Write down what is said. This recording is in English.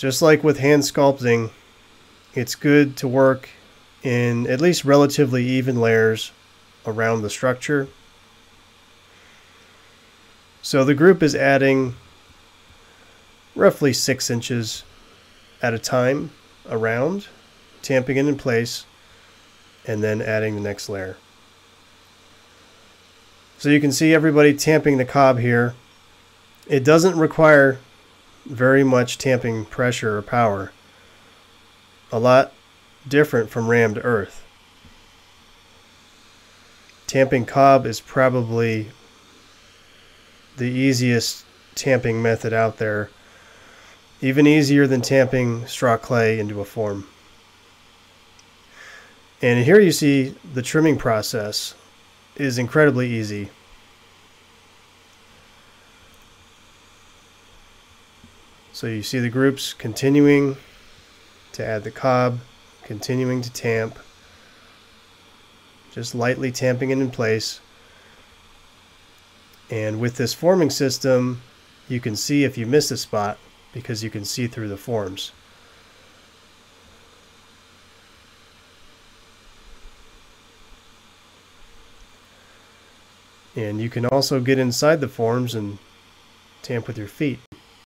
just like with hand sculpting, it's good to work in at least relatively even layers around the structure. So the group is adding roughly six inches at a time around, tamping it in place, and then adding the next layer. So you can see everybody tamping the cob here. It doesn't require very much tamping pressure or power. A lot different from rammed earth. Tamping cob is probably the easiest tamping method out there, even easier than tamping straw clay into a form. And here you see the trimming process is incredibly easy. So you see the groups continuing to add the cob, continuing to tamp, just lightly tamping it in place. And with this forming system, you can see if you miss a spot because you can see through the forms. And you can also get inside the forms and tamp with your feet.